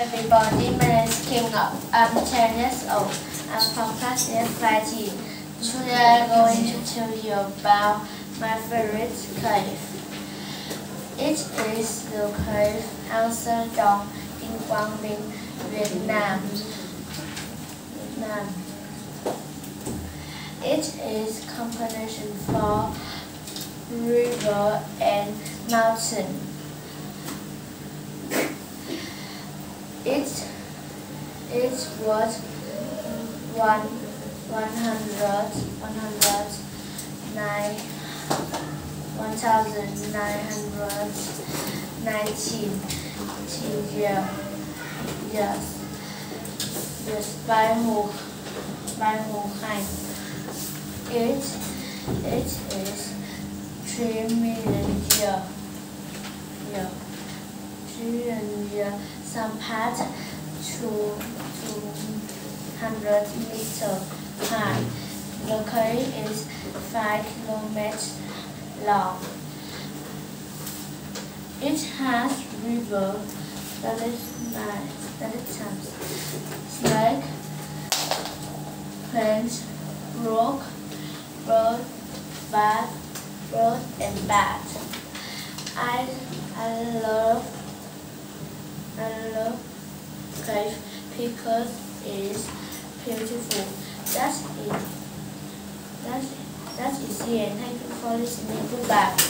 Everybody, my name is Kim Ngọc. I'm 10 years old. I'm from class F5G. Today I'm going to tell you about my favorite cave. It is the cave Son Doong in Quang Binh, Vietnam. Vietnam. It is combination for river and mountain. It it was one one hundred one hundred nine one thousand nine hundred nineteen. Year yes. Yes. By Hồ by Hồ Khanh. It it is three million. Year three some part to two hundred meter high. The cave is five kilometers long. It has river times snake, plants, rock, bird, bat, bird and bat. I I love I love cave because it's beautiful. That's it. That's, it. that is it. Thank you for listening. Goodbye.